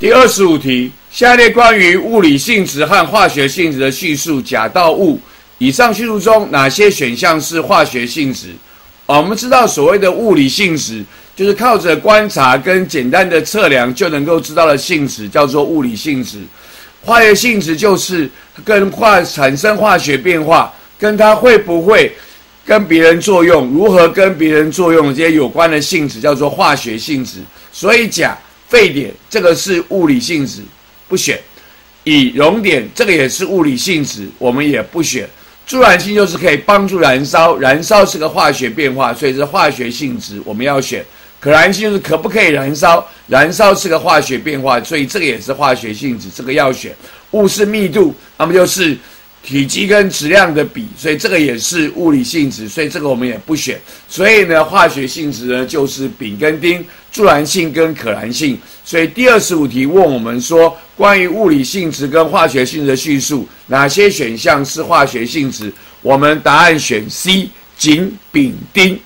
第二十五题，下列关于物理性质和化学性质的叙述，甲到物，以上叙述中哪些选项是化学性质？啊，我们知道所谓的物理性质，就是靠着观察跟简单的测量就能够知道的性质，叫做物理性质。化学性质就是跟化产生化学变化，跟它会不会跟别人作用，如何跟别人作用这些有关的性质，叫做化学性质。所以甲。沸点这个是物理性质，不选；乙熔点这个也是物理性质，我们也不选。助燃性就是可以帮助燃烧，燃烧是个化学变化，所以是化学性质，我们要选。可燃性就是可不可以燃烧，燃烧是个化学变化，所以这个也是化学性质，这个要选。物是密度，那么就是。体积跟质量的比，所以这个也是物理性质，所以这个我们也不选。所以呢，化学性质呢就是丙跟丁，助燃性跟可燃性。所以第二十五题问我们说，关于物理性质跟化学性质的叙述，哪些选项是化学性质？我们答案选 C，仅丙丁。